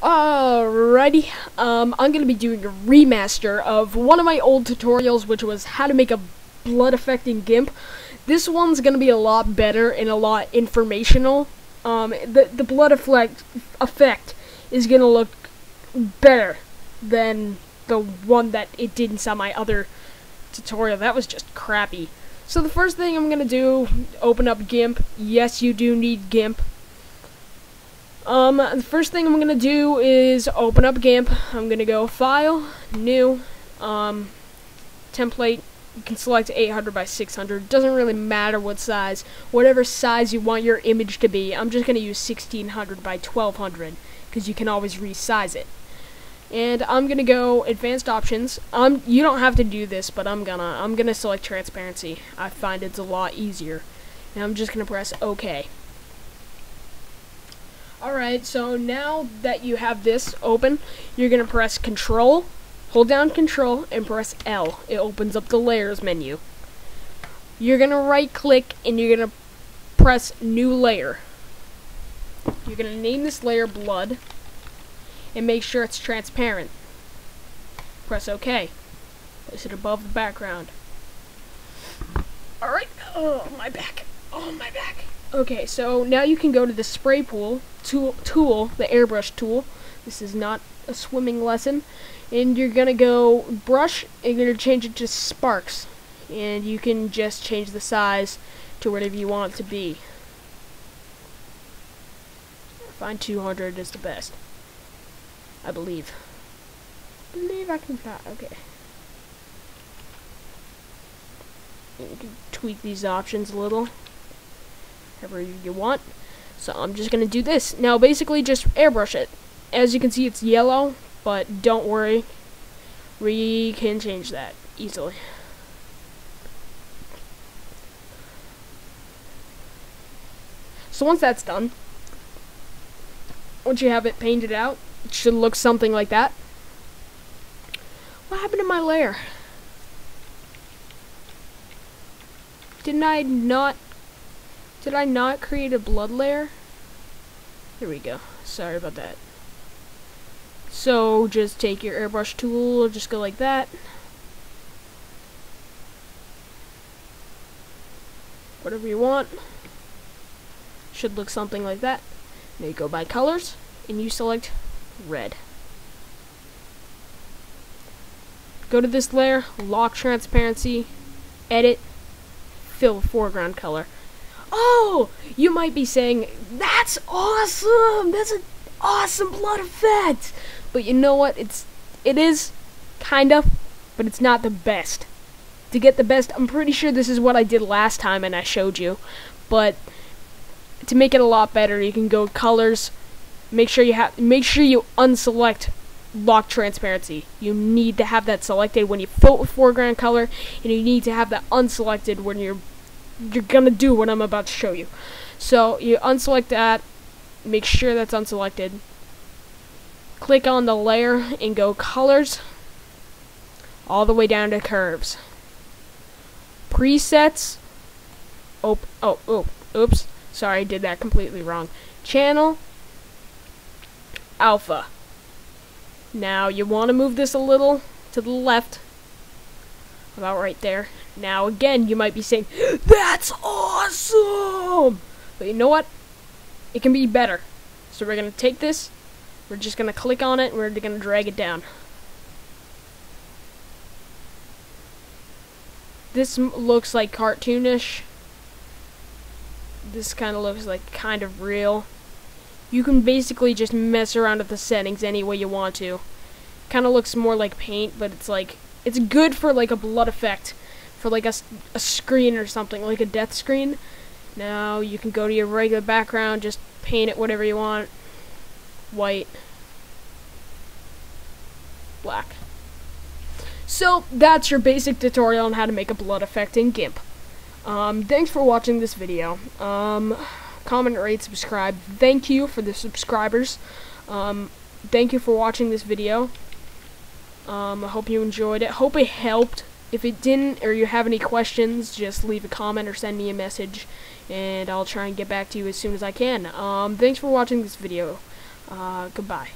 Alrighty, um, I'm gonna be doing a remaster of one of my old tutorials, which was how to make a blood-affecting GIMP. This one's gonna be a lot better and a lot informational. Um, the, the blood effect, effect is gonna look better than the one that it did inside my other tutorial. That was just crappy. So the first thing I'm gonna do, open up GIMP. Yes, you do need GIMP. Um, the first thing I'm going to do is open up GIMP. I'm going to go File, New, um, Template. You can select 800 by 600. Doesn't really matter what size. Whatever size you want your image to be. I'm just going to use 1600 by 1200 because you can always resize it. And I'm going to go Advanced Options. Um, you don't have to do this, but I'm gonna. I'm going to select Transparency. I find it's a lot easier. And I'm just going to press OK. Alright, so now that you have this open, you're going to press Control, hold down Control, and press L. It opens up the Layers menu. You're going to right click and you're going to press New Layer. You're going to name this layer Blood and make sure it's transparent. Press OK. Place it above the background. Alright, oh, my back. Oh, my back. Okay, so now you can go to the spray pool tool, tool, the airbrush tool. This is not a swimming lesson. And you're gonna go brush and you're gonna change it to sparks. And you can just change the size to whatever you want it to be. Find 200 is the best. I believe. I believe I can fly. Okay. You can tweak these options a little however you want. So I'm just going to do this. Now basically just airbrush it. As you can see it's yellow, but don't worry. We can change that easily. So once that's done, once you have it painted out, it should look something like that. What happened to my layer? Didn't I not did I not create a blood layer? Here we go. Sorry about that. So just take your airbrush tool, just go like that. Whatever you want. Should look something like that. Now you go by colors and you select red. Go to this layer, lock transparency, edit, fill foreground color. Oh, you might be saying, that's awesome! That's an awesome blood effect! But you know what? It's it is kind of, but it's not the best. To get the best, I'm pretty sure this is what I did last time and I showed you. But to make it a lot better, you can go colors. Make sure you have make sure you unselect lock transparency. You need to have that selected when you fill with foreground color, and you need to have that unselected when you're you're gonna do what I'm about to show you. So you unselect that, make sure that's unselected. Click on the layer and go colors all the way down to curves. Presets. Oh, oh, oh, oops. Sorry, I did that completely wrong. Channel. Alpha. Now you want to move this a little to the left about right there. Now again, you might be saying, that's awesome! But you know what? It can be better. So we're going to take this, we're just going to click on it, and we're going to drag it down. This looks like cartoonish. This kind of looks like kind of real. You can basically just mess around with the settings any way you want to. Kind of looks more like paint, but it's like it's good for like a blood effect, for like a, a screen or something, like a death screen. Now you can go to your regular background, just paint it whatever you want. White. Black. So, that's your basic tutorial on how to make a blood effect in GIMP. Um, thanks for watching this video. Um, comment, rate, subscribe. Thank you for the subscribers. Um, thank you for watching this video. Um, I hope you enjoyed it. Hope it helped. If it didn't, or you have any questions, just leave a comment or send me a message, and I'll try and get back to you as soon as I can. Um, thanks for watching this video. Uh, goodbye.